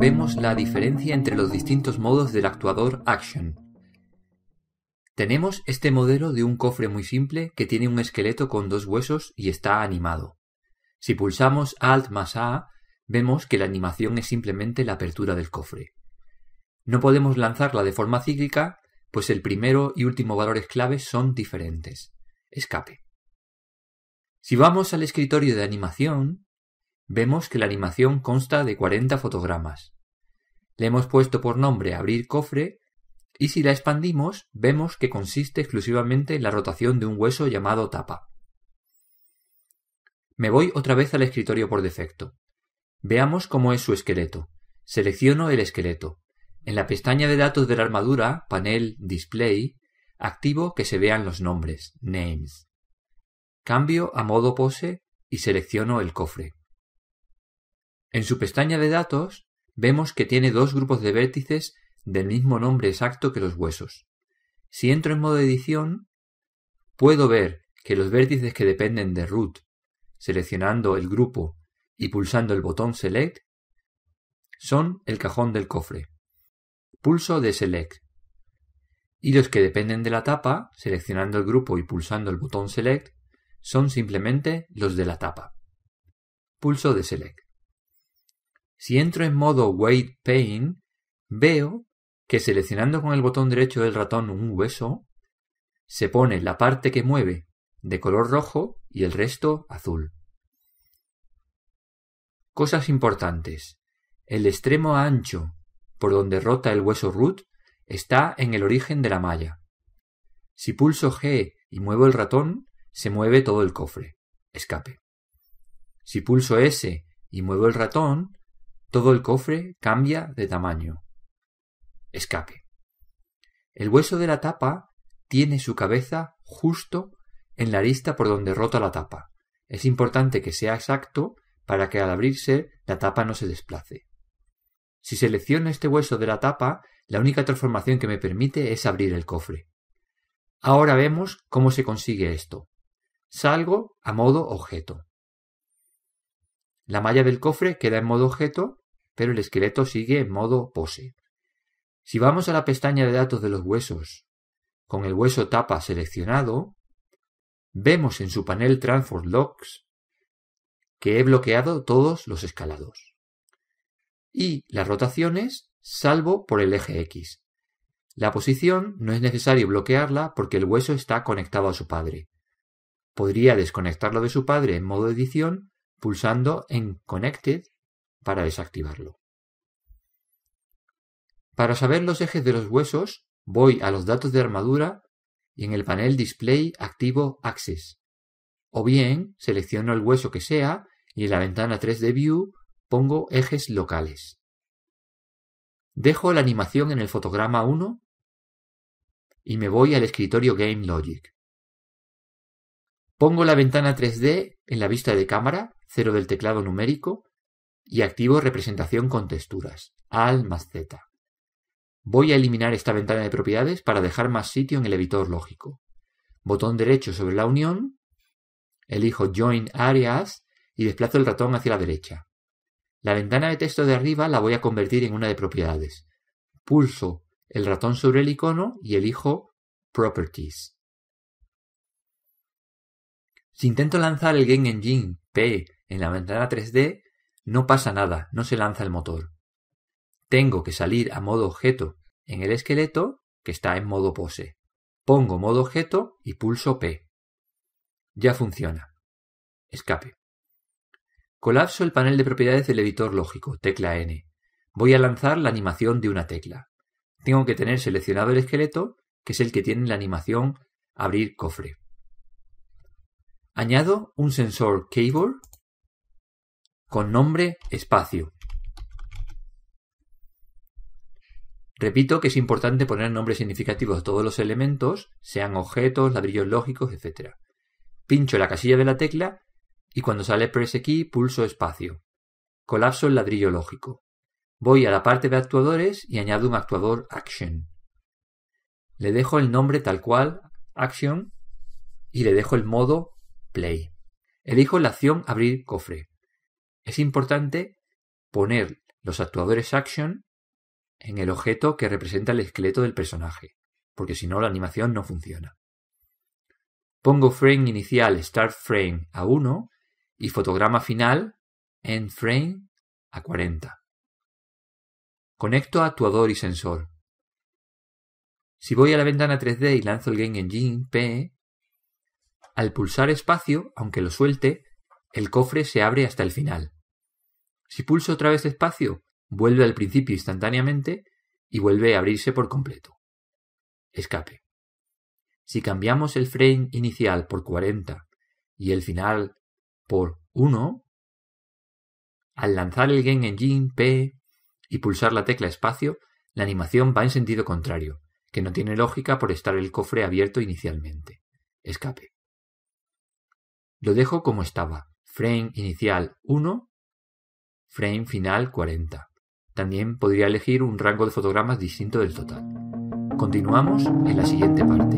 vemos la diferencia entre los distintos modos del actuador Action. Tenemos este modelo de un cofre muy simple que tiene un esqueleto con dos huesos y está animado. Si pulsamos Alt más A, vemos que la animación es simplemente la apertura del cofre. No podemos lanzarla de forma cíclica, pues el primero y último valores clave son diferentes. Escape. Si vamos al escritorio de animación, vemos que la animación consta de 40 fotogramas. Le hemos puesto por nombre abrir cofre y si la expandimos vemos que consiste exclusivamente en la rotación de un hueso llamado tapa. Me voy otra vez al escritorio por defecto. Veamos cómo es su esqueleto. Selecciono el esqueleto. En la pestaña de datos de la armadura, panel Display, activo que se vean los nombres, Names. Cambio a modo pose y selecciono el cofre. En su pestaña de datos vemos que tiene dos grupos de vértices del mismo nombre exacto que los huesos. Si entro en modo edición, puedo ver que los vértices que dependen de root, seleccionando el grupo y pulsando el botón select, son el cajón del cofre. Pulso de select. Y los que dependen de la tapa, seleccionando el grupo y pulsando el botón select, son simplemente los de la tapa. Pulso de select. Si entro en modo Weight Pane, veo que seleccionando con el botón derecho del ratón un hueso, se pone la parte que mueve de color rojo y el resto azul. Cosas importantes. El extremo ancho por donde rota el hueso root está en el origen de la malla. Si pulso G y muevo el ratón, se mueve todo el cofre. Escape. Si pulso S y muevo el ratón, todo el cofre cambia de tamaño. Escape. El hueso de la tapa tiene su cabeza justo en la arista por donde rota la tapa. Es importante que sea exacto para que al abrirse la tapa no se desplace. Si selecciono este hueso de la tapa, la única transformación que me permite es abrir el cofre. Ahora vemos cómo se consigue esto. Salgo a modo objeto. La malla del cofre queda en modo objeto pero el esqueleto sigue en modo pose. Si vamos a la pestaña de datos de los huesos, con el hueso tapa seleccionado, vemos en su panel Transform Locks que he bloqueado todos los escalados. Y las rotaciones salvo por el eje X. La posición no es necesario bloquearla porque el hueso está conectado a su padre. Podría desconectarlo de su padre en modo edición pulsando en Connected para desactivarlo. Para saber los ejes de los huesos, voy a los datos de armadura y en el panel Display activo Access. O bien selecciono el hueso que sea y en la ventana 3D View pongo ejes locales. Dejo la animación en el fotograma 1 y me voy al escritorio Game Logic. Pongo la ventana 3D en la vista de cámara, cero del teclado numérico, y activo representación con texturas, Al más Z. Voy a eliminar esta ventana de propiedades para dejar más sitio en el editor lógico. Botón derecho sobre la unión, elijo Join Areas y desplazo el ratón hacia la derecha. La ventana de texto de arriba la voy a convertir en una de propiedades. Pulso el ratón sobre el icono y elijo Properties. Si intento lanzar el Game Engine P en la ventana 3D, no pasa nada, no se lanza el motor. Tengo que salir a modo objeto en el esqueleto que está en modo pose. Pongo modo objeto y pulso P. Ya funciona. Escape. Colapso el panel de propiedades del editor lógico, tecla N. Voy a lanzar la animación de una tecla. Tengo que tener seleccionado el esqueleto, que es el que tiene la animación abrir cofre. Añado un sensor keyboard con nombre espacio. Repito que es importante poner nombres significativos a todos los elementos, sean objetos, ladrillos lógicos, etc. Pincho la casilla de la tecla y cuando sale Press Key pulso espacio. Colapso el ladrillo lógico. Voy a la parte de actuadores y añado un actuador Action. Le dejo el nombre tal cual, Action, y le dejo el modo Play. Elijo la acción Abrir cofre es importante poner los actuadores Action en el objeto que representa el esqueleto del personaje, porque si no la animación no funciona. Pongo frame inicial Start Frame a 1 y fotograma final End Frame a 40. Conecto actuador y sensor. Si voy a la ventana 3D y lanzo el Game Engine P, al pulsar espacio, aunque lo suelte, el cofre se abre hasta el final. Si pulso otra vez espacio, vuelve al principio instantáneamente y vuelve a abrirse por completo. Escape. Si cambiamos el frame inicial por 40 y el final por 1, al lanzar el Game Engine P y pulsar la tecla espacio, la animación va en sentido contrario, que no tiene lógica por estar el cofre abierto inicialmente. Escape. Lo dejo como estaba. Frame inicial 1, frame final 40. También podría elegir un rango de fotogramas distinto del total. Continuamos en la siguiente parte.